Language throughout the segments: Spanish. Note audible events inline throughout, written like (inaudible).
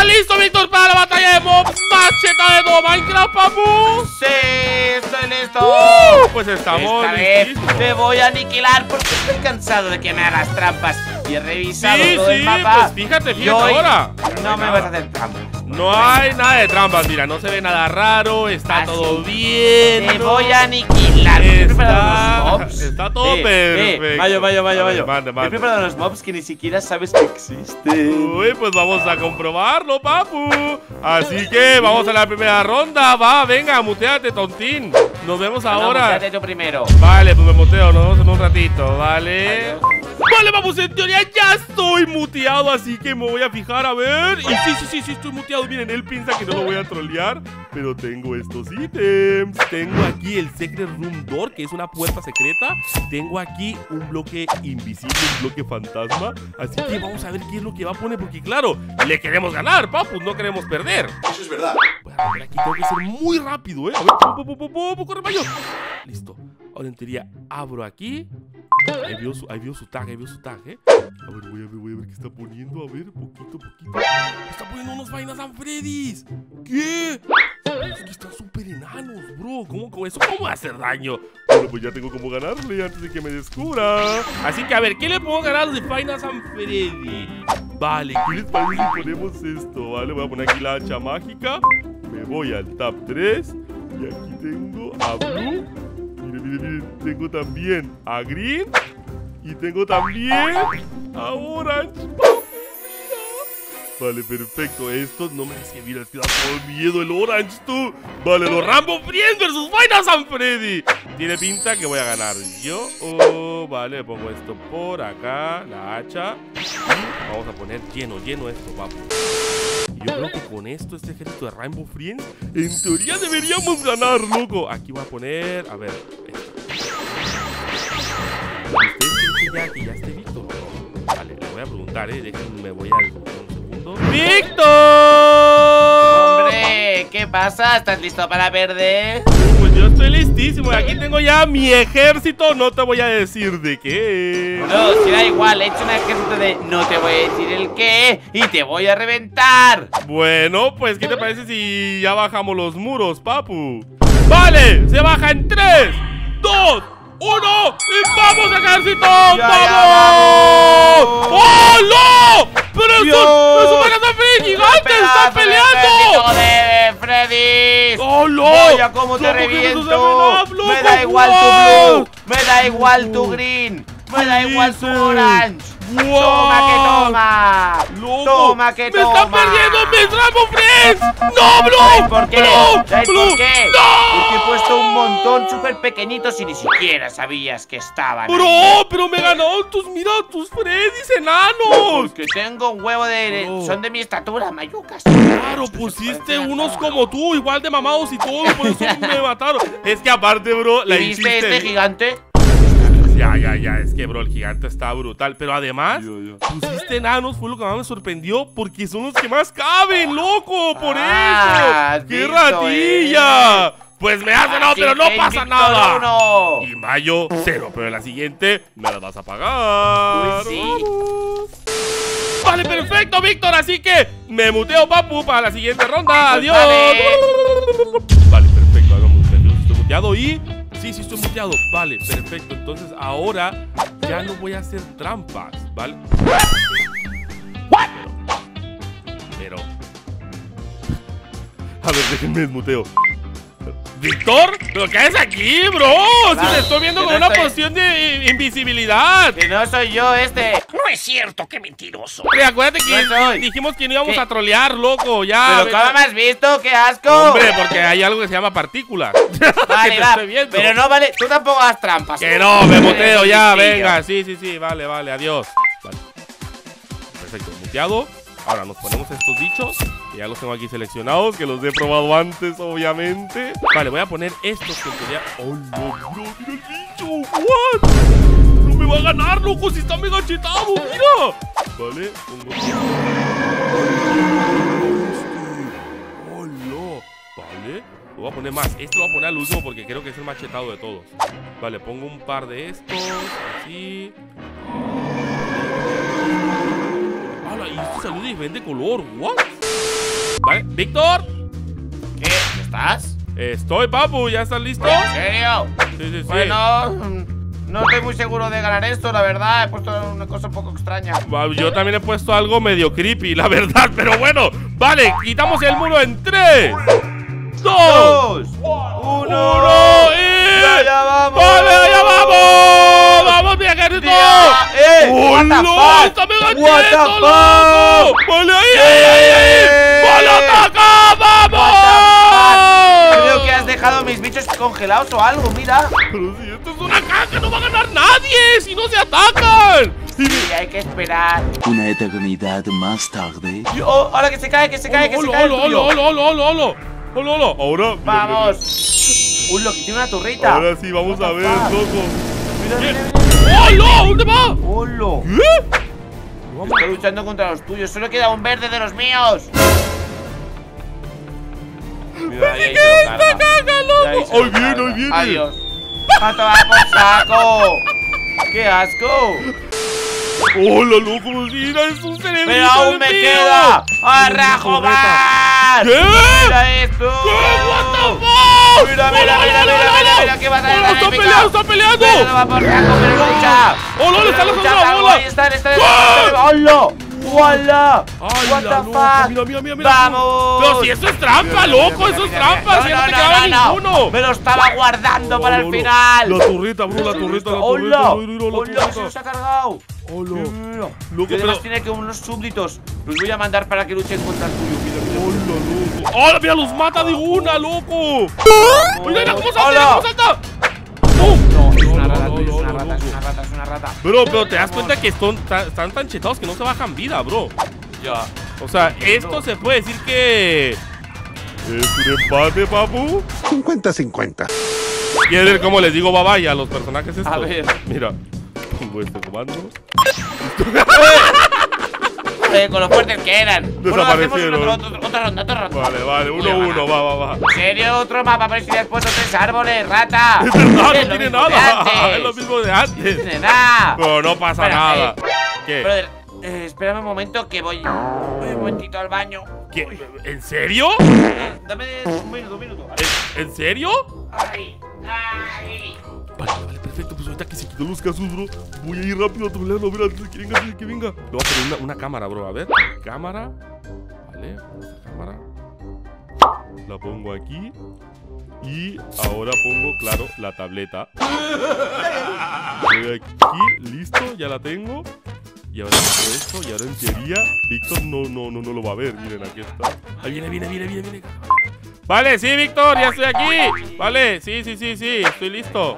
¿Estás listo, Víctor, para la batalla de mobs macheta de todo Minecraft, papu? Sí, estoy listo. Uh, pues estamos Esta vez te voy a aniquilar porque estoy cansado de que me hagas trampas y he revisado Sí, todo sí, el mapa. pues fíjate, fíjate ahora. No me vas a hacer trampas. No hay nada de trampas, mira, no se ve nada raro, está Ah, todo bien. Te ¿no? voy a aniquilar. He preparado Está- mobs. está todo Eh, perfecto. Eh, Mayo, Mayo. He preparado unos mobs que ni siquiera sabes que existen. Uy, pues vamos a comprobarlo, papu. Así que vamos a la primera ronda. Va, venga, muteate, tontín. Nos vemos ahora. Muteate tú primero. Vale, pues me muteo, nos vemos en un ratito, ¿vale? Vale, vamos, en teoría ya estoy muteado, así que me voy a fijar a ver. Y sí, sí, sí, sí, estoy muteado. Miren, él piensa que no lo voy a trolear, pero tengo estos ítems. Tengo aquí el Secret Room Door, que es una puerta secreta. Tengo aquí un bloque invisible, un bloque fantasma. Así que vamos a ver qué es lo que va a poner, porque claro, le queremos ganar, papus, no queremos perder. Eso es verdad. Voy a ver aquí, tengo que ser muy rápido, ¿eh? A ver, corre, mayo. Listo. Ahora en teoría abro aquí. Ahí veo su, ahí veo su tag, ahí veo su tag, ¿eh? A ver, voy a ver, voy a ver qué está poniendo. A ver, poquito, poquito. Está poniendo unos vainas San Freddy's. ¿Qué? Es que están súper enanos, bro. ¿Cómo con eso? ¿Cómo va a hacer daño? Bueno, pues ya tengo como ganarle antes de que me descubra. Así que a ver, ¿qué le puedo ganar de Final San Freddy? Vale, ¿qué les parece si ponemos esto? Vale, voy a poner aquí la hacha mágica. Me voy al tab 3. Y aquí tengo a Blue. Tengo también a Green. Y tengo también a Orange. Vale, perfecto. Estos no me hacen mira, es que da todo miedo el Orange, tú. Vale, los Rambo Friends versus Final San Freddy. Tiene pinta que voy a ganar yo. Oh, vale, pongo esto por acá, la hacha. Y vamos a poner lleno, lleno esto, vamos. Yo creo que con esto, este ejército de Rainbow Friends, en teoría deberíamos ganar, loco. Aquí voy a poner, a ver, esto. ¿Ustedes creen que ya, que ya esté Víctor o no? Vale, le voy a preguntar, eh. Déjenme, voy al un segundo. ¡Víctor! Hombre, ¿qué pasa? ¿Estás listo para perder? Pues yo estoy listísimo. y Aquí tengo ya mi ejército. No te voy a decir de qué. No, si da igual, he hecho un ejército de no te voy a decir el qué y te voy a reventar. Bueno, pues, ¿qué te parece si ya bajamos los muros, papu? Vale, se baja en 3, 2, 1 y ¡vamos, ejército! Ya, ya, ¡Vamos! ¡Oh, no! ¡Pero es un, Dios. es un Megazafe gigante! ¡Está Pedazo de peleando! de Freddy! ¡Oh, no! Vaya, cómo te ¡Loco, que esos reviento! Me da igual tu blue, me da igual tu green, me da ¿Qué igual tu orange. ¡Wow! Toma que toma. ¡Loco! Toma que ¡Me toma. están perdiendo mis Rambo Friends! ¡No, Blue! ¿Sabes por qué? ¡Blue! ¿Sabes ¡Blue! por qué? ¡No! Porque he puesto un montón súper pequeñitos y ni siquiera sabías que estaban. ahí. Bro, pero me ganaron tus, mira, tus Freddys enanos. Porque tengo un huevo de. Son de mi estatura, mayucas. Claro, pusiste unos como tú, igual de mamados y todo, por eso me mataron. Es que aparte, bro, la ¿Y ¿Viste hiciste. este gigante? Ya, ya, ya, es que, bro, el gigante está brutal. Pero además, pusiste enanos, fue lo que más me sorprendió, porque son los que más caben, loco, por Ah, eso. ¡Qué ratilla! Pues me has ganado, Así pero no pasa nada. uno. Y mayo, cero, pero en la siguiente me la vas a pagar. Uy, sí. Vamos. Vale, perfecto, Víctor. Así que me muteo, papu, para la siguiente ronda. Pues Adiós. vale. Vale, perfecto. Hagamos estoy muteado y. Sí, sí, estoy muteado. Vale, perfecto. Entonces ahora ya no voy a hacer trampas, ¿vale? Pero. A ver, déjenme desmuteo. ¿Víctor? ¿Pero qué haces aquí, bro? Si te estoy viendo que con no una estoy- poción de invisibilidad. Que no soy yo este. No es cierto, qué mentiroso. Oye, acuérdate que No dijimos que no íbamos ¿Qué? a trolear, loco. Ya. Pero. ¿cómo me has visto? ¡Qué asco! Hombre, porque hay algo que se llama partículas. (laughs) que Vale, (laughs) te va. estoy viendo. Pero no vale. Tú tampoco hagas trampas. Que no, me muteo ya, Listillo. venga. Sí, sí, sí, vale, vale, adiós. Vale. Perfecto, muteado. Ahora nos ponemos estos bichos. Que ya los tengo aquí seleccionados, que los he probado antes, obviamente. Vale, voy a poner estos que en. ¡Oh, no, bro! ¡Mira el bicho! ¿What? ¡No me va a ganar, loco! ¡Si está mega chetado! ¡Mira! Vale, pongo. ¡Hola! Vale. Lo voy a poner más. Este lo voy a poner al último porque creo que es el más chetado de todos. Vale, pongo un par de estos. Así. Y esto salió de diferente color. ¿What? Vale, Víctor. ¿Qué? ¿Estás? Estoy, papu. ¿Ya estás listo? ¿En serio? Sí, sí, sí. Bueno, no estoy muy seguro de ganar esto, la verdad. He puesto una cosa un poco extraña. Yo también he puesto algo medio creepy, la verdad. (laughs) Pero bueno, vale, quitamos el muro en 3, 2, ¡Dos! 1 ¡Uno! y. ¡Ya, ya vamos! ¡Vale, ¡Eh! ¡Oh, what the no! fuck! ¡Está mega What the cheto, fuck! loco! ¡Vale, ahí, ahí, ahí! ahí! ¡Vale, ataca! ¡Vamos! Creo que has dejado mis bichos congelados o algo, mira. Pero si esto es una caja, no va a ganar nadie si no se atacan. Sí, hay que esperar. Una eternidad más tarde. Oh, ahora que se cae, que se cae, que se cae. tuyo. olo, olo, olo, olo. Olo, olo. Ahora, Vamos. Uy, lo que tiene una torreta. Ahora sí, vamos a ver, loco. Mira, mira, mira. ¡Olo! ¿Dónde va? ¡Holo! Vamos. Estoy luchando contra los tuyos. Solo queda un verde de los míos. Mira, ahí, caga, Ahí loco! ¡Ahí viene, ahí viene! Adiós. ¡A tomar por saco! ¡Qué asco! ¡Hola, loco! Mira, es un cerebrito ¡Pero aún me mío. queda! ¡A Mira, rajobar! ¿Qué? ¡Mira esto! ¿Qué? ¡What the fuck! Mira, mira, ¡Hola, mira, mira, mira, mira, qué batalla ¡Hola, tan está épica! peleando, está peleando! ¡Pero no va por saco, pero lucha! ¡Hola, lanzando la. ¡Hola! ¡Hola! ¡Ay, ¡What the fuck! Mira, mira, mira, mira. ¡Vamos! Pero si eso es trampa, loco, eso es trampa, si no te quedaba ninguno. Me lo estaba guardando para el final. La turrita, bro, la turrita, la turrita. ¡Hola! ¡Hola! ¡Se ha cargado! Hola. Y además pero- tiene que unos súbditos. Los voy a mandar para que luchen contra el tuyo. Mira, mira. Hola, loco. ¡Hola, mira, los mata de una, loco! ¡Mira, mira cómo salta, cómo salta! ¡Pum! No, es una rata, es una rata, es una rata, es una rata. Bro, pero te das cuenta que son tan- están tan chetados que no se bajan vida, bro. Ya. O sea, esto se puede decir que... Es un empate, papu. 50-50. ¿Quieres ver cómo les digo bye bye a los personajes estos? A ver. Mira, este comando. Eh, con lo fuertes que eran. Desaparecieron. otro- otro- otra ronda, otra ronda. Vale, vale, uno, a uno, va, va, va. ¿En serio? Otro mapa, pero si le has puesto tres árboles, rata. (laughs) Es verdad, Es no tiene nada. Es lo mismo de antes. No tiene nada. Pero no pasa Espérate. nada. ¿Qué? Brother, eh, espérame un momento que voy. Voy un momentito al baño. ¿Qué? ¿En serio? Dame un minuto, un minuto. ¿En, en serio? Ay, ay. Vale, vale, perfecto. Pues ahorita que se quitó los casos, bro. Voy a ir rápido a trolearlo. Antes de que venga, que venga. Le voy a poner una, una cámara, bro. A ver. Cámara. Vale. Cámara. La pongo aquí. Y ahora pongo, claro, la tableta. Voy aquí, listo, ya la tengo. Y ahora esto, y ahora en teoría, Víctor no, no, no, no lo va a ver. Miren, aquí está. Ahí viene, viene, viene, viene, viene. Vale, sí, Víctor, ya estoy aquí. Vale, sí, sí, sí, sí, estoy listo.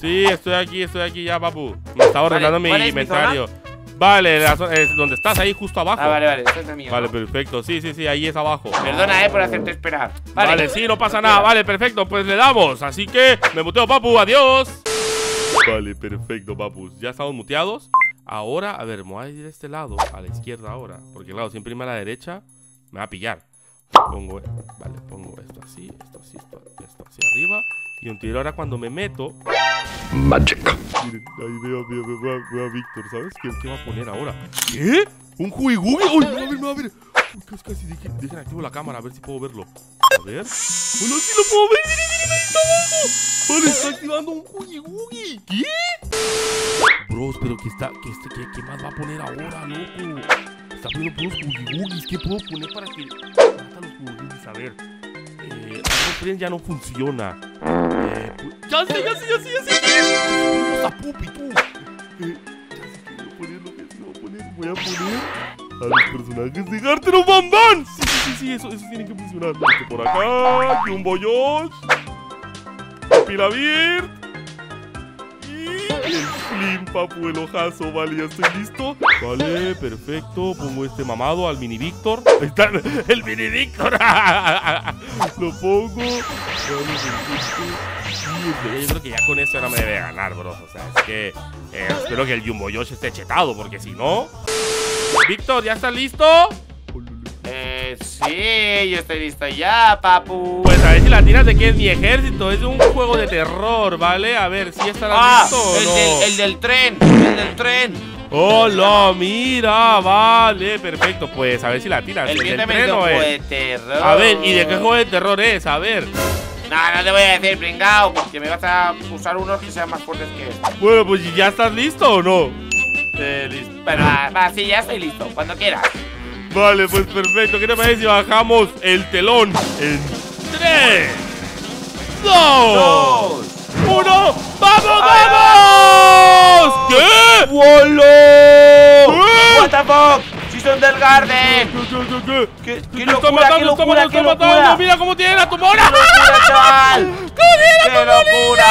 Sí, estoy aquí, estoy aquí ya, papu. Me estaba Vale, ordenando mi ¿cuál es mi inventario. Vale, la es donde estás ahí justo abajo. Ah, vale, vale, esta es la mía. Vale, ¿no? perfecto. Sí, sí, sí, ahí es abajo. Perdona, eh, por hacerte esperar. Vale, Vale, sí, no pasa nada. Vale, perfecto. Pues le damos. Así que me muteo, papu. Adiós. Vale, perfecto, papus. Ya estamos muteados. Ahora, a ver, me voy a ir de este lado, a la izquierda ahora. Porque, claro, siempre irme a la derecha me va a pillar. Pongo, vale, pongo esto así, esto así, esto, esto hacia arriba. Y un tiro ahora cuando me meto. Magic. Miren, ahí veo, veo, veo, veo, veo a Víctor, ¿sabes? ¿Qué, ¿Qué va a poner ahora? ¿Qué? ¿Un juigugi? ¡Uy, me va a ver, me va a ver! Uy, casi, casi, dejen, dejen activo la cámara, a ver si puedo verlo. A ver. ¡Hola, sí lo puedo ver! ¡Miren, miren, miren! ¡Está abajo! Vale, está activando un juigugi. ¿Qué? Bros, pero ¿qué está, qué, está, qué, qué más va a poner ahora, loco? Está poniendo puros juigugi. ¿Qué puedo poner para que mata los juigugi? A ver. Eh, Friends ya no funciona. Eh, pu- ya sé, ya sé, ya sé, ya sé. Está pupi, tú. Eh, voy a poner a a a los personajes de Garten of Van Van. Sí, sí, sí, sí, eso, eso tiene que funcionar. Por acá, Jumbo Josh, Pilavir. Flim, papu, el ojazo. Vale, ya estoy listo. Vale, perfecto. Pongo este mamado al mini Víctor. Ahí está, el mini Víctor. (laughs) Lo pongo. Yo creo que ya con esto no me debe ganar, bro. O sea, es que eh, espero que el Jumbo Josh esté chetado, porque si no. Víctor, ¿ya estás listo? Eh, sí, yo estoy listo ya, papu. Pues a ver si la tiras de que es mi ejército. Es un juego de terror, ¿vale? A ver si estarás ah, listo o el, no. del, el del tren, el del tren. ¡Hola! Mira, vale, perfecto. Pues a ver si la tiras. El ¿Es mío del también es tren un o juego de terror. A ver, ¿y de qué juego de terror es? A ver. No, no te voy a decir, pringao, porque me vas a usar unos que sean más fuertes que este. Bueno, pues ¿ya estás listo o no? Eh, listo. Bueno, va, va, sí, ya estoy listo. Cuando quieras. Vale, pues perfecto. ¿Qué te parece si bajamos el telón en 3, 2, ¡Dos! 1? ¡Vamos, ¡Ahí vamos! ¿Qué? ¡Wolo! ¡What the fuck! ¡Si son del Garden! ¿Qué, qué, qué? ¡Qué, ¿Qué qué está locura, matando, qué está locura, matando, qué locura! ¡Mira cómo tiene la tumora! ¡Qué locura!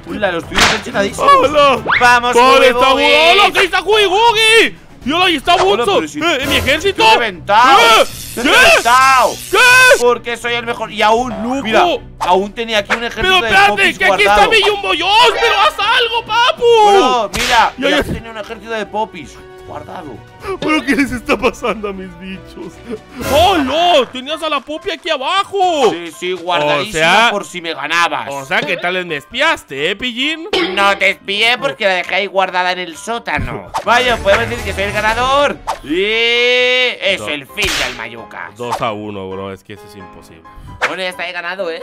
(laughs) (laughs) ¡Uy, la los tuyos están chenadísimos! ¡Hola! ¡Vamos, ¡Vale, Hugo está! ¡Hola, está Huey Hola, y está Bunzo! si- ¡Eh, en mi ejército! ¡Estoy reventado! ¡Eh! ¡Estoy ¿Qué? reventado! ¿Qué? Porque soy el mejor. Y aún, ¡Loco! mira, aún tenía aquí un ejército Pero de espérate, popis que aquí guardado. está mi Jumbo Joss, pero haz algo, papu. Bro, mira, Ya, ya. tenía un ejército de popis guardado. ¿Pero qué les está pasando a mis bichos? ¡Oh, no! ¡Tenías a la Poppy aquí abajo! Sí, sí, guardadísimo O sea- por si me ganabas. O sea, ¿qué tal vez me espiaste, eh, pillín? no te espié porque la dejé ahí guardada en el sótano. (laughs) Vaya, podemos decir que soy el ganador. Y es No. el fin del Mayucas. 2 a 1, bro, es que eso es imposible. Bueno, ya está he ganado, ¿eh?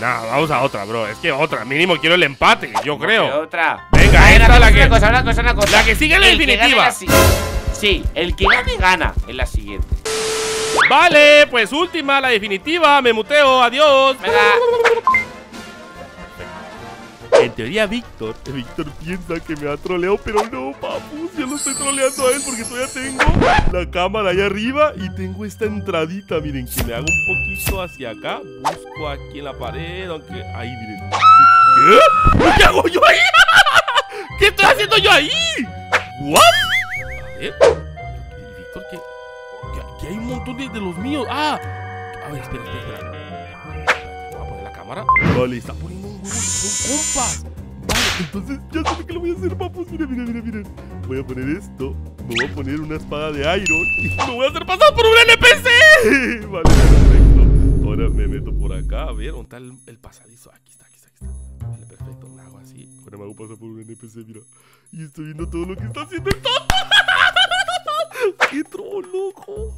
Nah, vamos a otra, bro. Es que otra, mínimo quiero el empate, yo creo. otra. Venga, esta la que- Una cosa, una cosa, una cosa. la que sigue la El definitiva. la Sí, el que gane, gana en la siguiente. Vale, pues última, la definitiva. Me muteo, adiós. En teoría, Víctor, Víctor piensa que me ha troleado, pero no, papus, yo lo estoy troleando a él porque todavía tengo la cámara ahí arriba y tengo esta entradita, miren, que me hago un poquito hacia acá, busco aquí en la pared, aunque ahí, miren. ¿Qué? ¿Qué hago yo ahí? ¿Qué estoy haciendo yo ahí? ¿What? A ver, ¿y Víctor qué? Que aquí hay un montón de, de los míos. Ah, a ver, espera, espera, espera. Voy a poner la cámara. Vale, está poniendo un huevo. Son compas. Vale, entonces ya sé lo que le voy a hacer, papus. Mira, mira, mira, mira. Voy a poner esto. Me voy a poner una espada de Iron. (laughs) Y me voy a hacer pasar por un NPC. (laughs) Vale, perfecto. Ahora me meto por acá. A ver, ¿dónde está el, el pasadizo? Aquí hago pasar por un NPC, mira. Y estoy viendo todo lo que está haciendo el tonto. (laughs) ¡Qué troll, loco!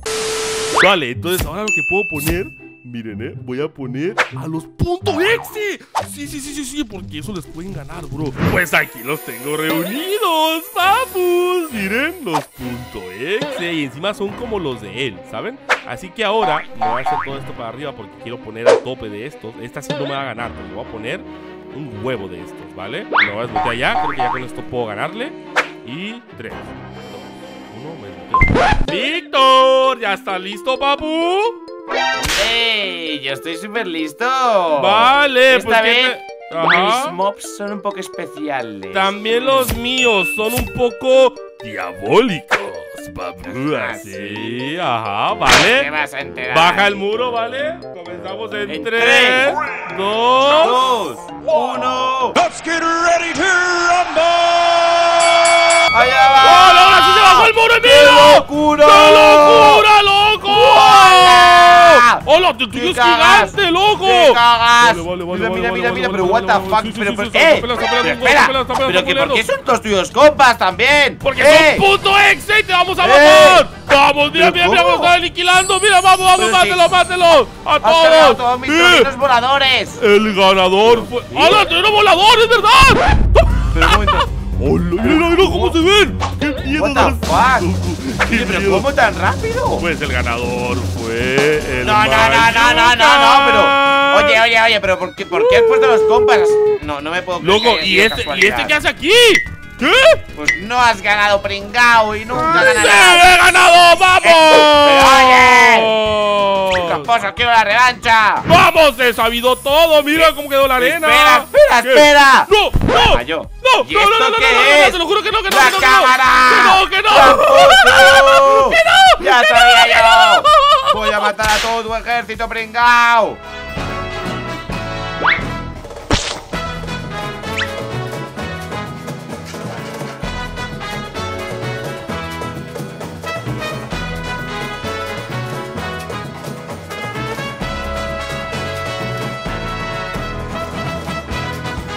Vale, entonces ahora lo que puedo poner, miren, eh, voy a poner a los punto exe. Sí, sí, sí, sí, sí, porque eso les pueden ganar, bro. Pues aquí los tengo reunidos, papus. Miren, los punto exe. Y encima son como los de él, ¿saben? Así que ahora me voy a hacer todo esto para arriba porque quiero poner a tope de estos. Esta sí no me va a ganar, porque voy a poner un huevo de estos, ¿vale? Me voy a desbloquear ya, creo que ya con esto puedo ganarle. Y 3, 2, 1, me. ¡Víctor! ¿Ya está listo, papu? ¡Ey! Yo estoy súper listo. Vale, Esta pues ¿qué vez Ajá. mis mobs son un poco especiales. También los míos son un poco diabólicos, papu. Ah, Así, ajá, Te vale. vas a enterar. Baja el muro, ¿vale? Comenzamos en En 3, tres, 2, Dos, uno. Let's get ready to rumble. ¡Allá va! ¡Hola, ahora sí se bajó el muro, ¡Qué Emilio! locura! ¡Qué locura! ¡Hola! ¡Hola, el tuyo ¡Qué es cagas! gigante, loco! ¡Qué cagas! Vale, vale, vale, mira, mira, mira, mira, pero what the fuck, pero Pero peleando, espera, pero que por qué son todos tuyos compas también. Porque ¡Eh! son puto exe y te vamos a ¡Eh! matar. Vamos, mira, ¿Pero mira, mira, vamos a estar aniquilando. Mira, vamos, vamos, mátelo, mátelo. A ¡Has cargado todos. todos mis voladores! El ganador fue. ¡Hala, tiene volador, es verdad! Pero un momento. (laughs) ¡Hola, mira, mira cómo se ven! ¡Qué miedo! What the fuck? Pero! ¿cómo tan rápido? Pues el ganador fue el No, no, no, no, no, no, no, pero. Oye, oye, oye, pero ¿por qué, por qué has puesto los compas? No, no me puedo creer Loco, ¿y este, ¿y este qué hace aquí? ¿Qué? Pues no has ganado pringao y nunca ¡Sí, ganarás. he ganado! ¡Vamos! Casposo, quiero la revancha. ¡Vamos! ¡He sabido todo! ¡Mira cómo quedó la arena! Espera, espera, ¿Qué? espera. ¡No! ¡No! Falló. ¡No! ¿Y ¡No, no, no, no, no, no, no? ¡Te lo juro que no, que no! ¡La que no, que cámara! ¡Que no, que no! ¡Tramposo! ¡Ya sabía yo! Voy a matar a todo tu ejército pringao.